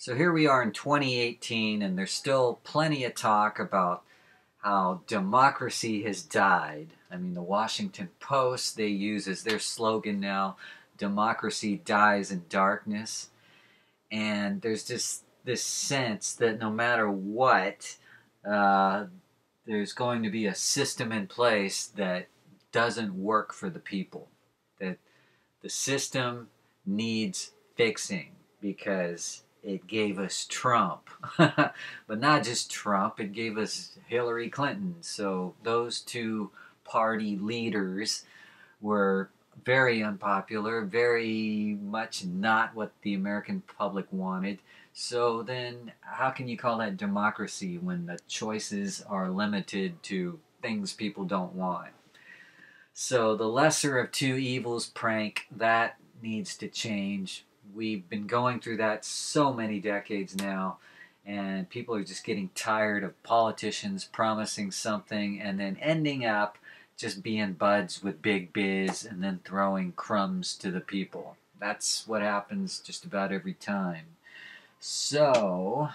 So here we are in 2018, and there's still plenty of talk about how democracy has died. I mean, the Washington Post, they use as their slogan now democracy dies in darkness. And there's just this sense that no matter what, uh, there's going to be a system in place that doesn't work for the people. That the system needs fixing because it gave us Trump. but not just Trump, it gave us Hillary Clinton. So those two party leaders were very unpopular, very much not what the American public wanted. So then, how can you call that democracy when the choices are limited to things people don't want? So, the lesser of two evils prank, that needs to change we've been going through that so many decades now and people are just getting tired of politicians promising something and then ending up just being buds with big biz and then throwing crumbs to the people. That's what happens just about every time. So,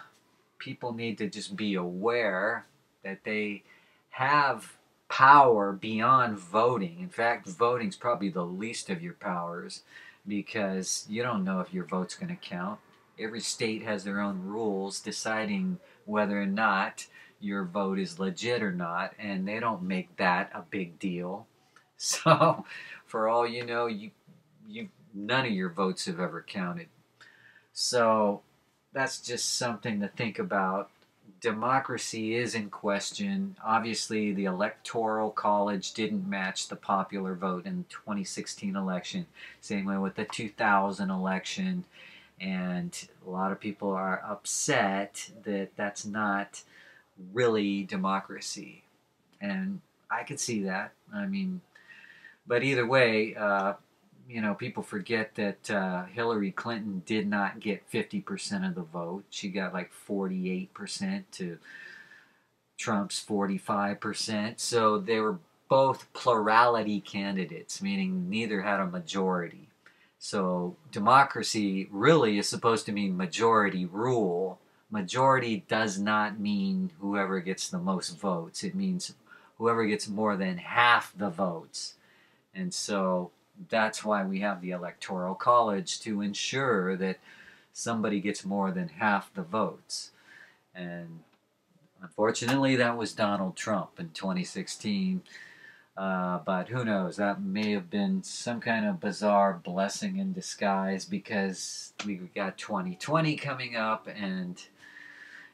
people need to just be aware that they have power beyond voting. In fact, voting is probably the least of your powers because you don't know if your vote's going to count. Every state has their own rules deciding whether or not your vote is legit or not, and they don't make that a big deal. So, for all you know, you you none of your votes have ever counted. So, that's just something to think about democracy is in question. Obviously, the Electoral College didn't match the popular vote in the 2016 election. Same way with the 2000 election. And a lot of people are upset that that's not really democracy. And I could see that. I mean, but either way, uh, you know, people forget that uh, Hillary Clinton did not get 50% of the vote. She got like 48% to Trump's 45%. So they were both plurality candidates, meaning neither had a majority. So democracy really is supposed to mean majority rule. Majority does not mean whoever gets the most votes. It means whoever gets more than half the votes. And so that's why we have the Electoral College to ensure that somebody gets more than half the votes. And unfortunately, that was Donald Trump in 2016. Uh, but who knows? That may have been some kind of bizarre blessing in disguise because we got 2020 coming up and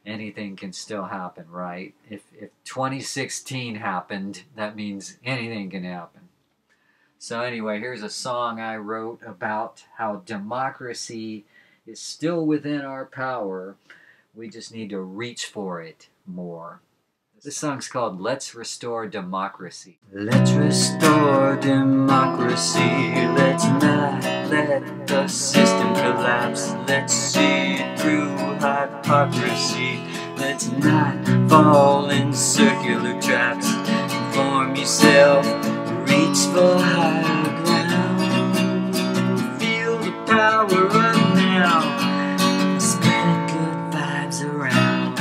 anything can still happen, right? If, if 2016 happened, that means anything can happen. So, anyway, here's a song I wrote about how democracy is still within our power. We just need to reach for it more. This song's called Let's Restore Democracy. Let's restore democracy. Let's not let the system collapse. Let's see through hypocrisy. Let's not fall in circular traps. Inform yourself reach for higher ground. Feel the power of now. Spread good vibes around.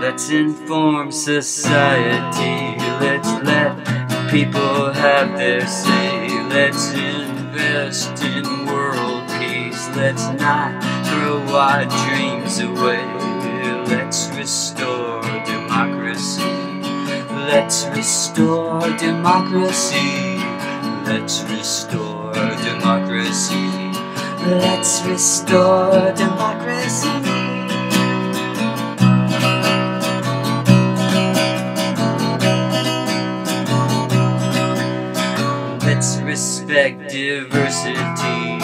Let's inform society. Let's let people have their say. Let's invest in world peace. Let's not throw our dreams away. Let's restore democracy. Let's restore democracy. Let's restore democracy. Let's restore democracy. Respect diversity.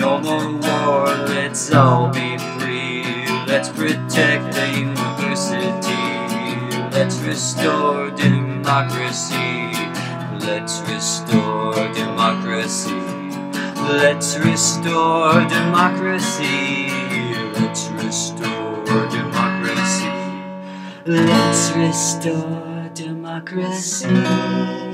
No more war, let's all be free. Let's protect the university. Let's restore democracy. Let's restore democracy. Let's restore democracy. Let's restore democracy. Let's restore democracy.